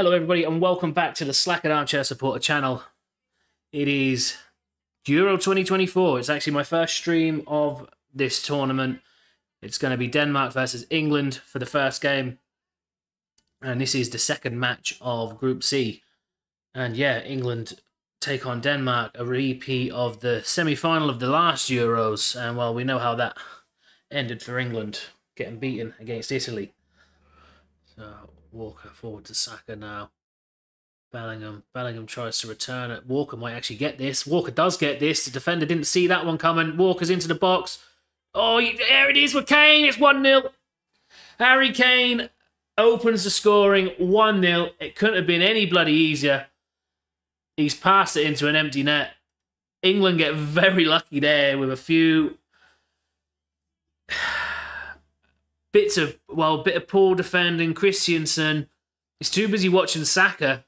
Hello, everybody, and welcome back to the Slacking Armchair Supporter channel. It is Euro 2024. It's actually my first stream of this tournament. It's going to be Denmark versus England for the first game. And this is the second match of Group C. And yeah, England take on Denmark, a repeat of the semi final of the last Euros. And well, we know how that ended for England, getting beaten against Italy. So Walker forward to Saka now. Bellingham. Bellingham tries to return it. Walker might actually get this. Walker does get this. The defender didn't see that one coming. Walker's into the box. Oh, there it is with Kane. It's 1 0. Harry Kane opens the scoring 1 0. It couldn't have been any bloody easier. He's passed it into an empty net. England get very lucky there with a few bits of well, bit of poor defending. Christensen is too busy watching Saka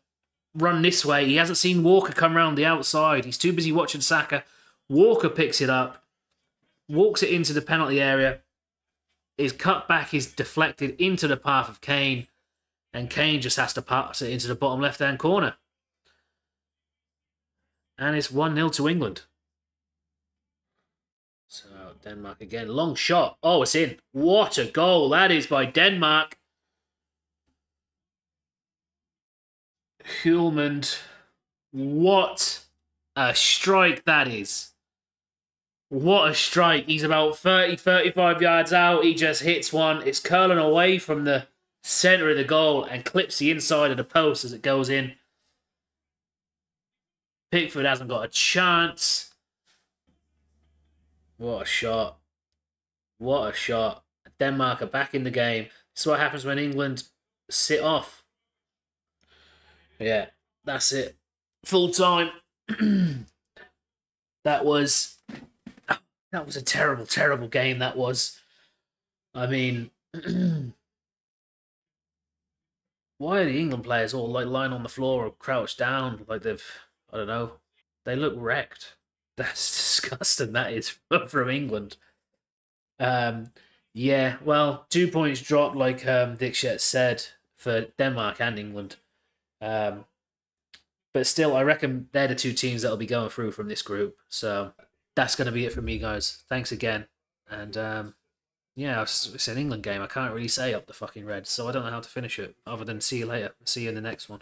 run this way. He hasn't seen Walker come around the outside. He's too busy watching Saka. Walker picks it up, walks it into the penalty area. His cutback is deflected into the path of Kane, and Kane just has to pass it into the bottom left hand corner. And it's 1 0 to England. So Denmark again. Long shot. Oh, it's in. What a goal that is by Denmark. Hjulmand. What a strike that is. What a strike. He's about 30, 35 yards out. He just hits one. It's curling away from the centre of the goal and clips the inside of the post as it goes in. Pickford hasn't got a chance. What a shot. What a shot. Denmark are back in the game. This is what happens when England sit off. Yeah, that's it. Full time. that was that was a terrible, terrible game. That was. I mean, why are the England players all like lying on the floor or crouched down like they've I don't know. They look wrecked. That's disgusting. That is from England. Um, yeah, well, two points dropped, like um, said, for Denmark and England. Um, but still, I reckon they're the two teams that'll be going through from this group. So that's going to be it for me, guys. Thanks again. And um, yeah, it's an England game. I can't really say up the fucking Reds, so I don't know how to finish it other than see you later. See you in the next one.